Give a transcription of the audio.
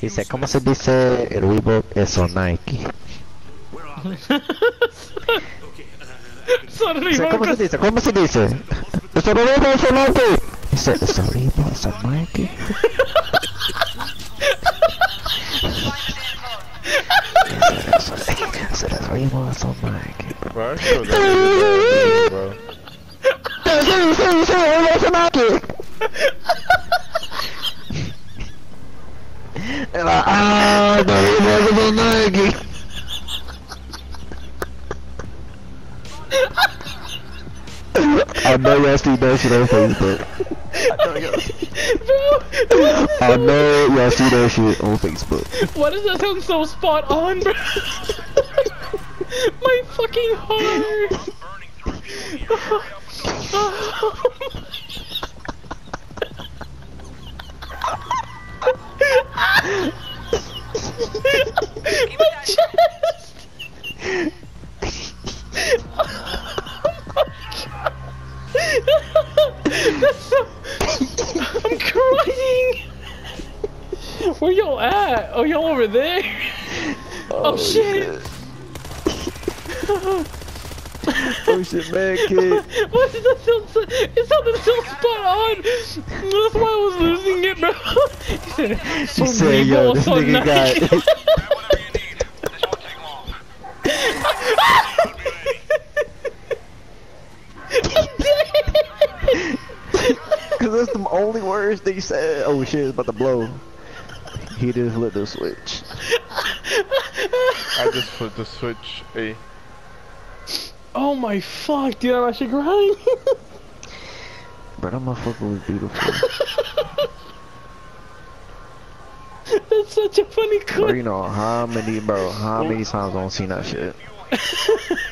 Dice. ¿cómo se dice el Reebok eso Nike? Dice, ¿cómo se dice? ¿Cómo se dice? Eso Reebok eso Nike. Dice, eso Reebok eso Nike. Eso eso es Reebok eso Nike. Bro, Era, Ah, no, Reebok eso Nike. I know y'all see that shit on Facebook. I know y'all see that shit on Facebook. Why does that sound so spot on, bro? My fucking heart. I'm crying. Where y'all at? Oh, y'all over there? Oh, oh shit. Oh shit, man, kid. What is that sound so, it sounded so spot on. That's why I was losing it, bro. He said, She said, yo, this nigga got. Cause that's the only words they said. Oh shit, it's about to blow. He just lit the switch. I just flipped the switch. A. oh my fuck, dude, I'm actually crying. Bro, that motherfucker was beautiful. That's such a funny Bro, clip. you know how many, bro, how many times I don't seen that shit?